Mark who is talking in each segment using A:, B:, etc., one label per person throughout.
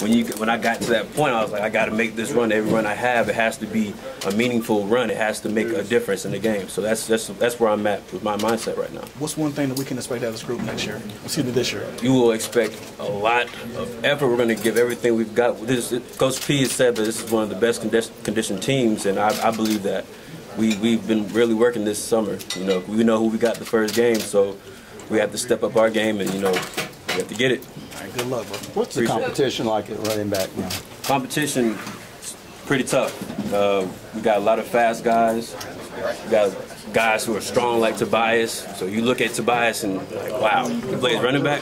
A: when you when I got to that point, I was like, I got to make this run. Every run I have, it has to be a meaningful run. It has to make a difference in the game. So that's that's that's where I'm at with my mindset right now.
B: What's one thing that we can expect out of this group next year? Excuse me, this year.
A: You will expect a lot of effort. We're going to give everything we've got. This, Coach P has said that this is one of the best conditioned teams, and I, I believe that we we've been really working this summer. You know, we know who we got the first game, so we have to step up our game, and you know, we have to get it.
B: All right, good luck, bro.
C: What's the
A: Appreciate
C: competition like at running back now?
A: Competition, pretty tough. Uh, we got a lot of fast guys. We got guys who are strong like Tobias. So you look at Tobias and like, wow, he plays running back.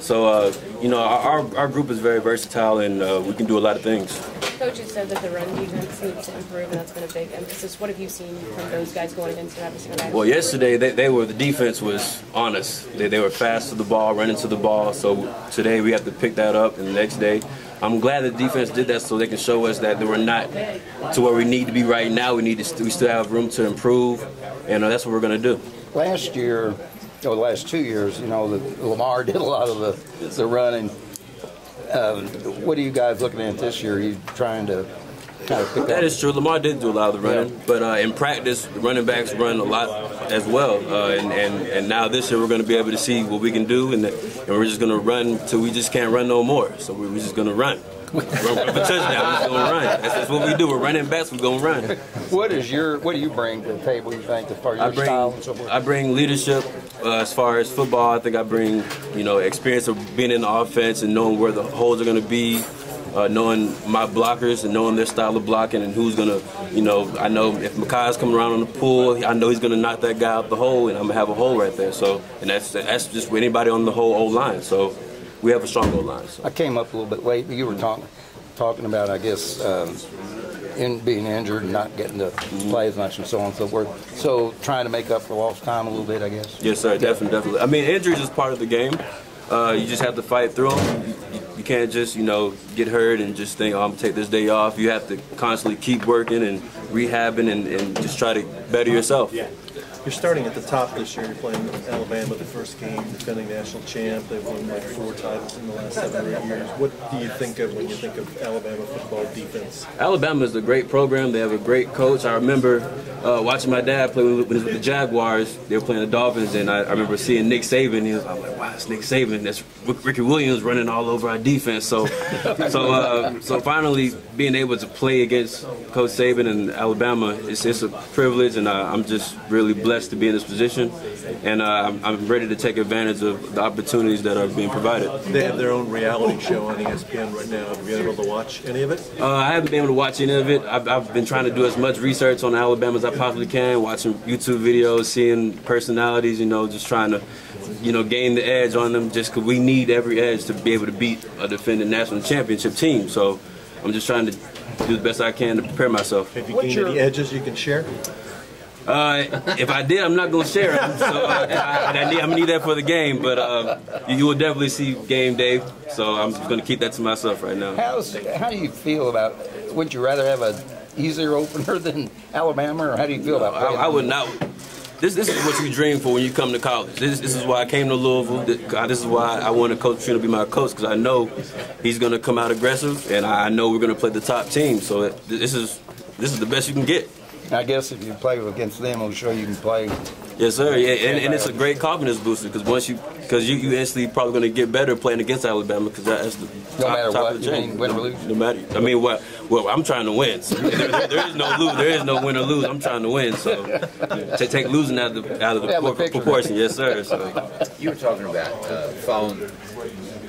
A: So uh, you know, our our group is very versatile and uh, we can do a lot of things.
D: Coaches said that the run defense needs to improve, and that's been a big emphasis. What have you seen from those guys going against Travis?
A: Well, yesterday they, they were the defense was honest. They, they were fast to the ball, running to the ball. So today we have to pick that up, and the next day I'm glad the defense did that so they can show us that we're not to where we need to be right now. We need to we still have room to improve, and uh, that's what we're going to do.
C: Last year, or the last two years, you know, the, Lamar did a lot of the the running um, what are you guys looking at this year? Are you trying to kind of
A: That is true. Lamar did do a lot of the running, yeah. but uh, in practice, running backs run a lot as well. Uh, and, and and now this year, we're going to be able to see what we can do, and, and we're just going to run till we just can't run no more. So we're just going to run for touchdown. We're gonna run. That's, that's, what we do. We're running backs. We're gonna run.
C: What is your What do you bring to the table? You think as far as your
A: I bring,
C: style and so forth?
A: I bring leadership uh, as far as football. I think I bring you know experience of being in the offense and knowing where the holes are gonna be. Uh, knowing my blockers and knowing their style of blocking and who's gonna, you know, I know if Mekhi's coming around on the pool, I know he's gonna knock that guy out the hole, and I'm gonna have a hole right there. So, and that's that's just with anybody on the whole old line. So, we have a strong goal line. So.
C: I came up a little bit late, but you were talking talking about, I guess, um, in being injured and not getting to play as much and so on and so forth. So trying to make up for lost time a little bit, I guess.
A: Yes, sir. Definitely, definitely. I mean, injuries is part of the game. Uh, you just have to fight through them. You, you, can't just, you know, get hurt and just think, oh, I'm gonna take this day off. You have to constantly keep working and rehabbing and, and just try to better yourself. Yeah.
E: You're starting at the top this year. You're playing Alabama the first game, defending national champ. They've won like four titles in the last seven or eight years. What do you think of when you think of Alabama football defense?
A: Alabama is a great program. They have a great coach. I remember uh, watching my dad play with the Jaguars. They were playing the Dolphins, and I, I remember seeing Nick Saban. He was, I'm like, wow, it's Nick Saban. That's Ricky Williams running all over our defense. So, so, uh, so finally being able to play against Coach Saban and Alabama, it's, it's a privilege, and uh, I'm just really blessed blessed to be in this position, and uh, I'm, I'm, ready to take advantage of the opportunities that are being provided.
E: They have their own reality show on ESPN right now. Have you been able to watch any of it?
A: Uh, I haven't been able to watch any of it. I've, I've, been trying to do as much research on Alabama as I possibly can, watching YouTube videos, seeing personalities, you know, just trying to you know, gain the edge on them just because we need every edge to be able to beat a defending national championship team. So I'm just trying to do the best I can to prepare myself.
E: Have you gained any edges you can share?
A: Uh, if I did, I'm not gonna share them. So uh, I, I, need, I'm gonna need that for the game. But uh, you, you, will definitely see game day. So I'm just gonna keep that to myself right now.
C: How's, how do you feel about? Would you rather have a easier opener than Alabama, or how do you feel about?
A: I, I, would not. This, this is what you dream for when you come to college. This, this is why I came to Louisville. This is why I wanted Coach Petrino to be my coach because I know he's going to come out aggressive, and I know we're going to play the top team. So this is this is the best you can get.
C: I guess if you play against them, I'm sure you can play.
A: Yes, sir. Yeah, and, and it's a great confidence booster because once you, because you, you instantly probably going to get better playing against Alabama because that's the
C: no
A: top,
C: matter
A: top
C: what,
A: of the chain.
C: win or lose.
A: No matter. I mean, what? Well, I'm trying to win. So there, there is no lose. There is no win or lose. I'm trying to win. So to take losing out of the out of the yeah, proportion. Yes, sir. So
F: you were talking about uh, following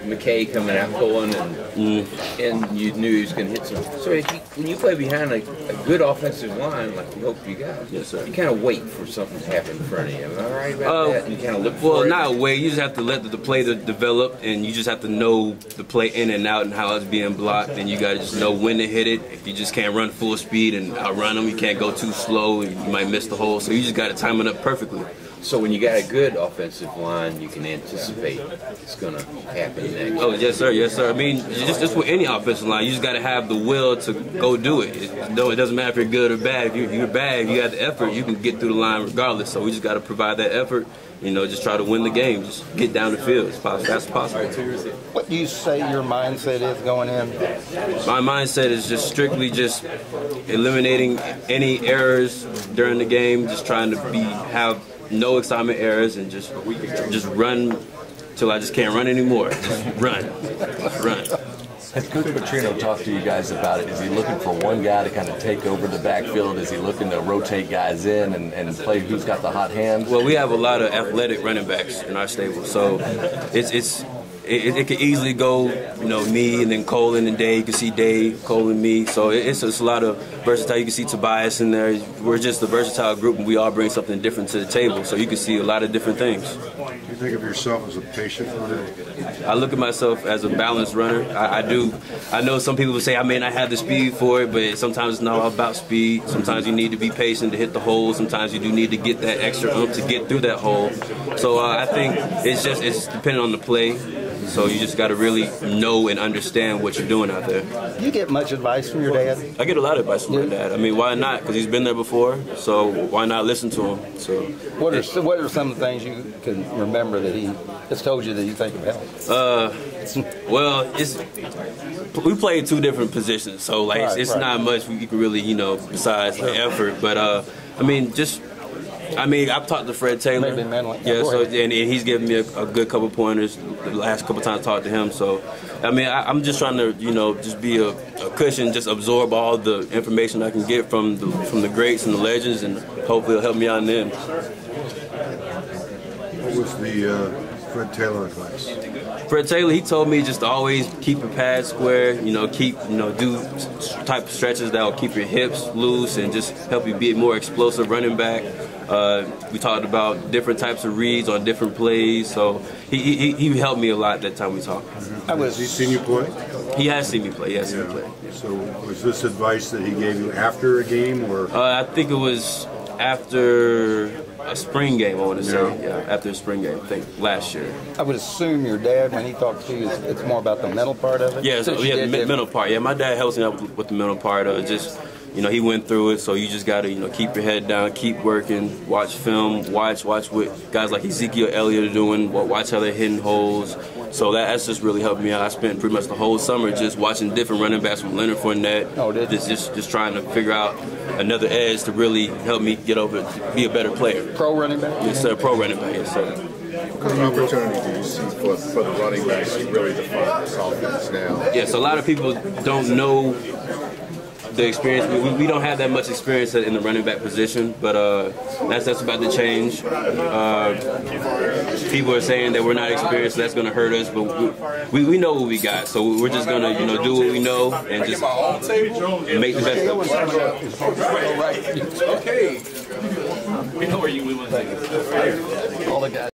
F: Mekhi coming out pulling, and mm. and you knew he was going to hit some. So you, when you play behind a, a, good offensive line like we hope you got,
A: yes, sir.
F: you kind of wait for something to happen in front of you. Am I right about uh, that? And you kind of look for
A: Well, not wait. You just have to let the, the play to develop, and you just have to know the play in and out and how it's being blocked, and you got to just know when to hit it. If you just can't run full speed and outrun them, you can't go too slow, and you might miss the hole. So you just got to time it up perfectly.
F: So when you got a good offensive line, you can anticipate it's going to happen next.
A: Oh yes, sir. Yes, sir. I mean, just just with any offensive line, you just got to have the will to go do it. it. No, it doesn't matter if you're good or bad. If you're, you're bad, if you got the effort, you can get through the line regardless. So we just got to provide that effort. You know, just try to win the game. Just get down the field as fast as possible.
C: What do you say your mindset is going in?
A: My mindset is just strictly just eliminating any errors during the game. Just trying to be have no excitement errors and just just run till I just can't run anymore. Just run, run.
G: Has Coach Petrino talked to you guys about it? Is he looking for one guy to kind of take over the backfield? Is he looking to rotate guys in and, and play who's got the hot hand?
A: Well, we have a lot of athletic running backs in our stable, so it's it's it, it could easily go, you know, me and then Cole and Dave. You can see Dave, Cole and me. So it, it's just a lot of versatile. You can see Tobias in there. We're just a versatile group, and we all bring something different to the table. So you can see a lot of different things.
H: You think of yourself as a patient runner?
A: I look at myself as a balanced runner. I, I do. I know some people will say I may not have the speed for it, but sometimes it's not all about speed. Sometimes you need to be patient to hit the hole. Sometimes you do need to get that extra ump to get through that hole. So uh, I think it's just it's depending on the play. So you just got to really know and understand what you're doing out there.
C: Do you get much advice from your dad?
A: I get a lot of advice from my dad. I mean, why not? Because he's been there before. So why not listen to him? So
C: What are what are some of the things you can remember that he has told you that you think helped?
A: Uh, well, it's we play two different positions, so like it's,
C: Right,
A: it's
C: right.
A: not much we can really, you know, besides like effort. But uh, I mean, just I mean, I've talked to Fred Taylor.
C: Maybe mentally.
A: Yeah, so and, and he's given me a, a good couple pointers the last couple times I talked to him. So, I mean, I, I'm just trying to, you know, just be a, a cushion, just absorb all the information I can get from the from the greats and the legends, and hopefully it'll help me out in the end.
H: What was the uh, Fred Taylor advice?
A: Fred Taylor, he told me just to always keep your pads square, you know, keep, you know, do type of stretches that will keep your hips loose and just help you be a more explosive running back. Uh, we talked about different types of reads on different plays, so he, he, he helped me a lot that time we talked.
C: I
H: Has he
C: was
H: seen you play?
A: He has seen me play, he has seen me play.
H: So was this advice that he gave you after a game or?
A: Uh, I think it was after a spring game, I want to say. Yeah, after a spring game, I think last year.
C: I would assume your dad when he talks to you, it's, it's more about the mental part of it.
A: Yeah, so,
C: Since
A: yeah, the
C: did
A: me-
C: get-
A: mental part. Yeah, my dad helps me out with, with the mental part of it. Just, you know, he went through it, so you just got to, you know, keep your head down, keep working, watch film, watch, watch what guys like Ezekiel Elliott are doing, watch how they're hitting holes. So that, that's just really helped me out. I spent pretty much the whole summer just watching different running backs from Leonard Fournette.
C: Oh, did you?
A: just, just, just trying to figure out another edge to really help me get over, to be a better player.
C: pro running back.
A: Yes, sir. Pro running back, yes, sir.
I: What kind of opportunity do you see for, for the running backs to really define this offense now?
A: Yes, a lot of people don't know the experience. We, we don't have that much experience in the running back position, but uh, that's that's about to change. Uh, people are saying that we're not experienced, that's going to hurt us, but we, we, we know what we got, so we're just going to you know do what we know and just make the best of it. Okay. We know where you live.
G: All the guys.